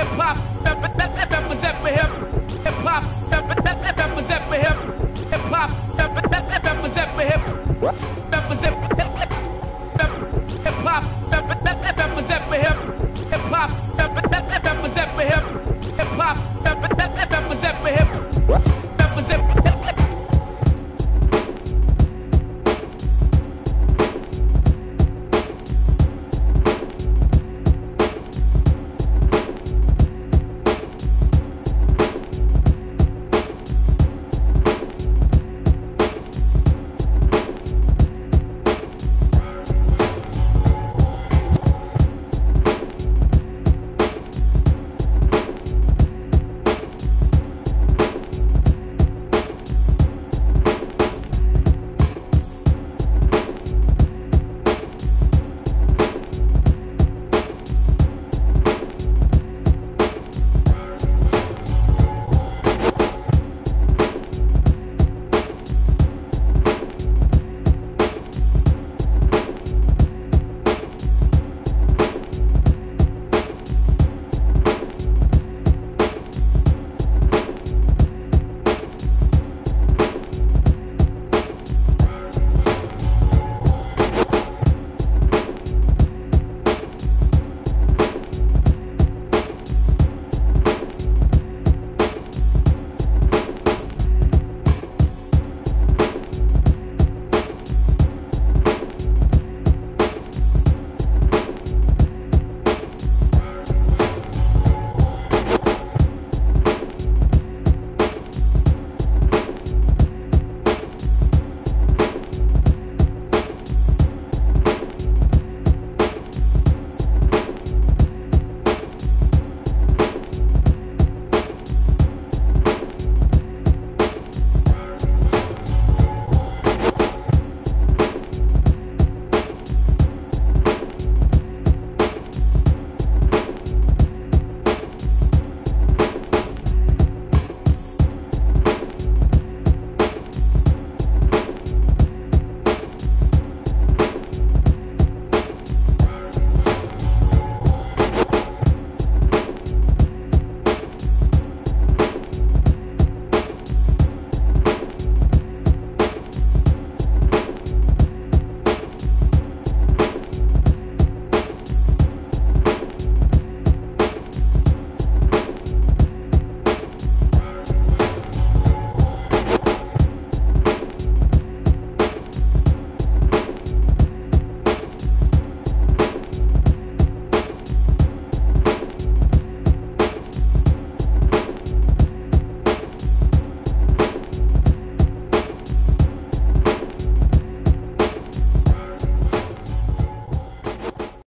hip hop, represent for hip hip hop, represent for hip hip hop, represent for hip represent hip hop, represent for hip hip hop, represent for hip.